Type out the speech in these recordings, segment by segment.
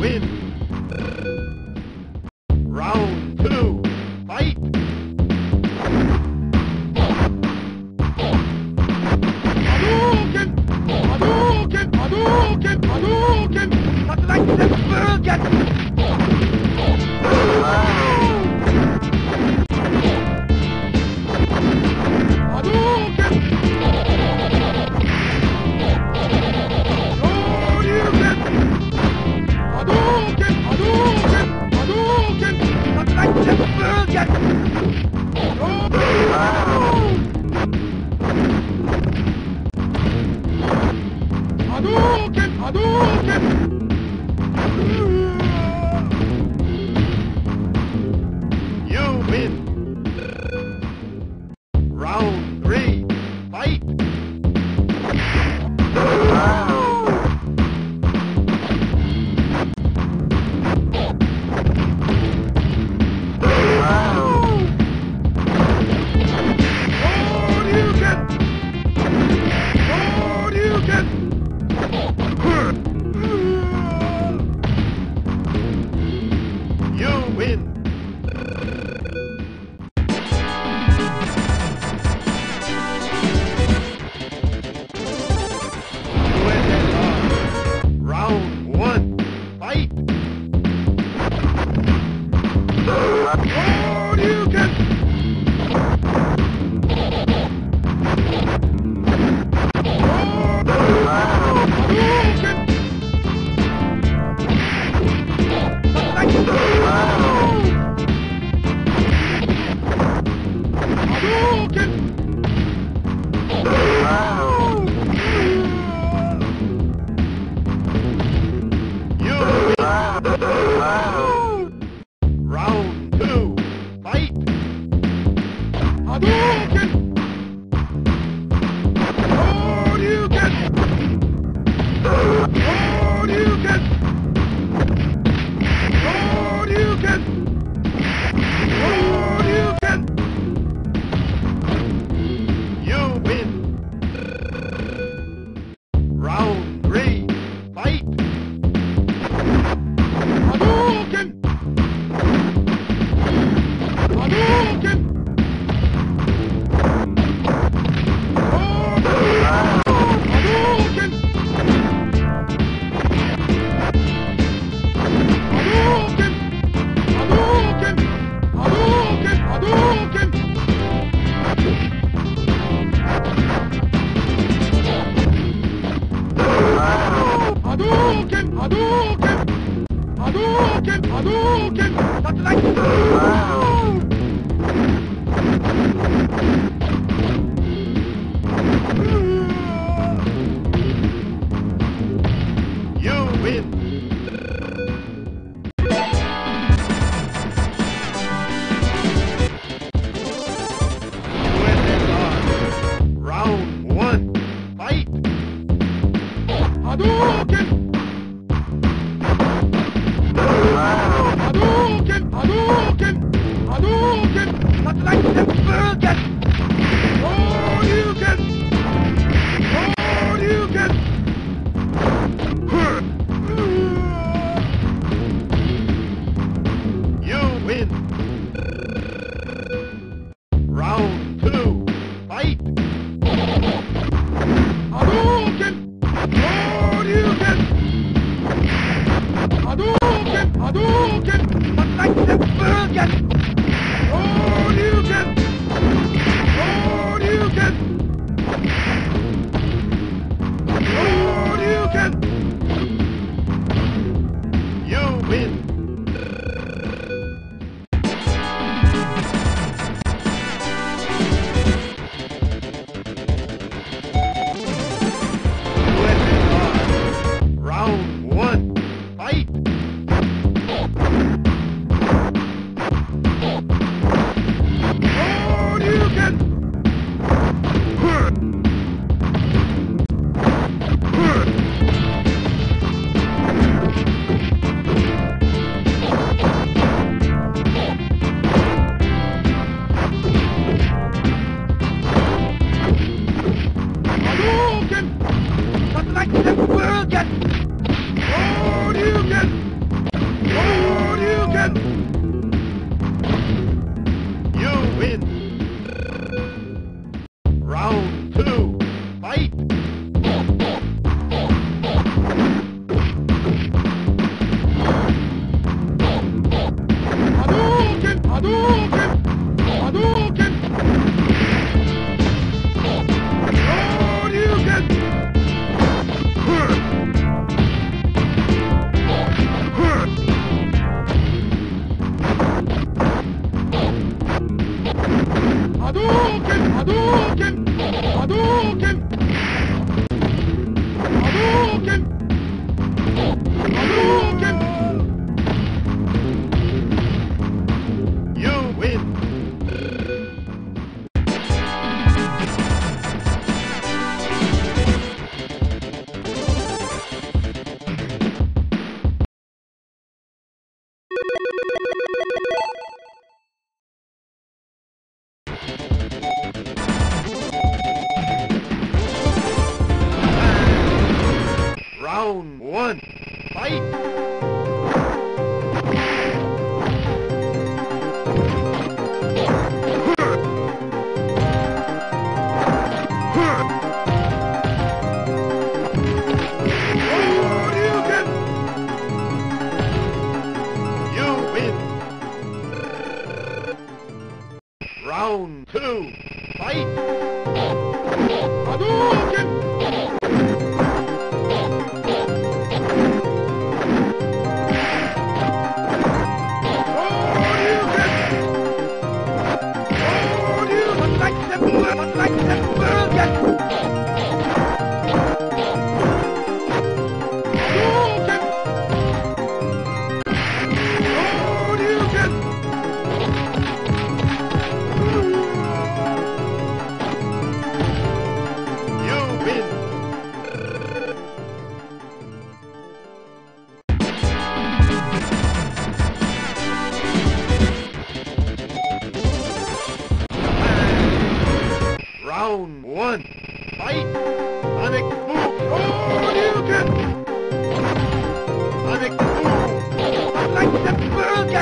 win! Hadouken! Hadouken! with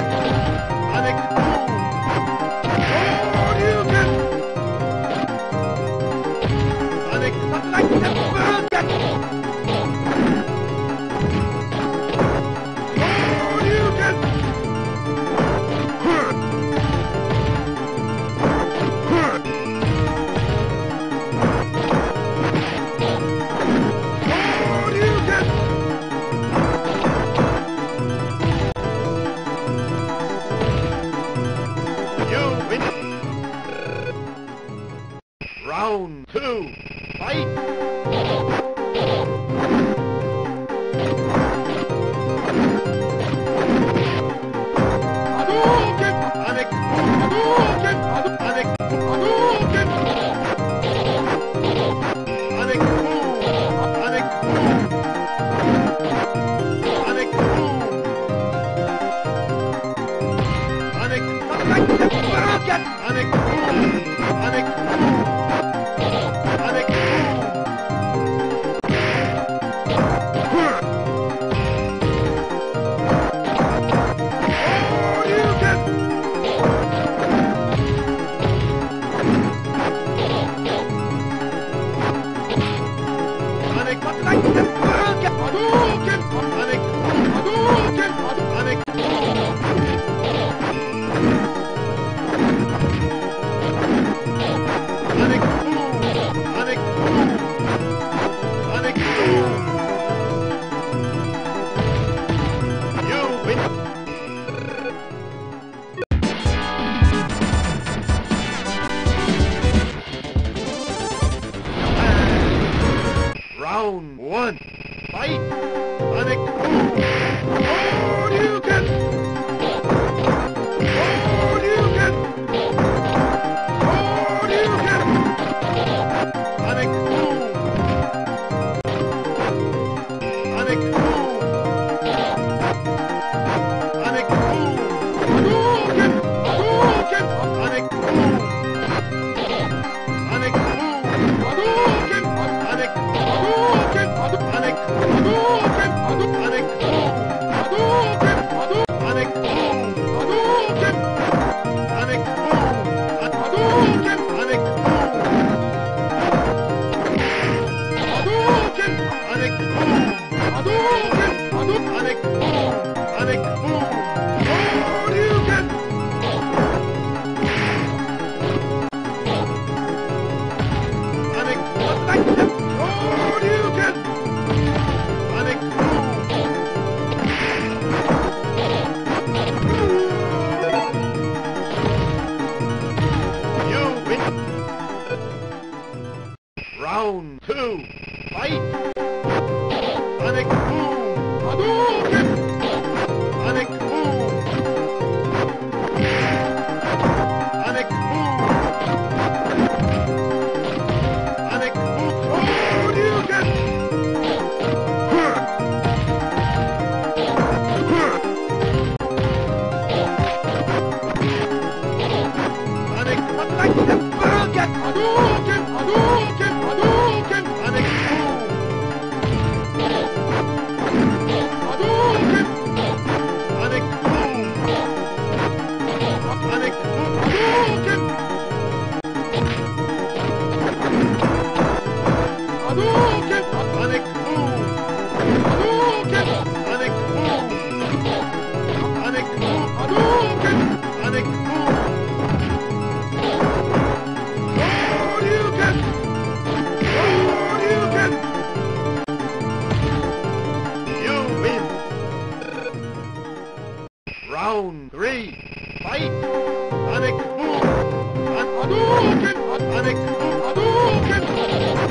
burger! Round two, fight! Hadouken! Sonic boom! Hadouken! Boom! Avec, avec, boom! Avec, boom! Round three. Fight. Sonic boom. Hadouken. Sonic. Hadouken.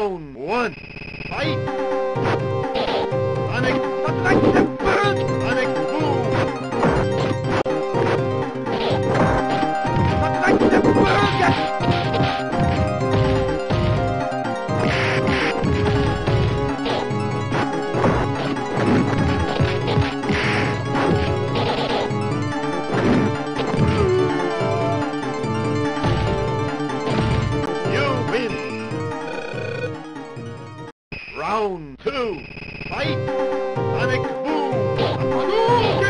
Round one. Fight! Sonic, Sonic, Sonic, move! Sonic, the You win! Round two. Fight. panic, boom, boom.